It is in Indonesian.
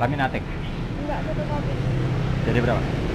Laminatek. Enggak fotokopi. Jadi berapa?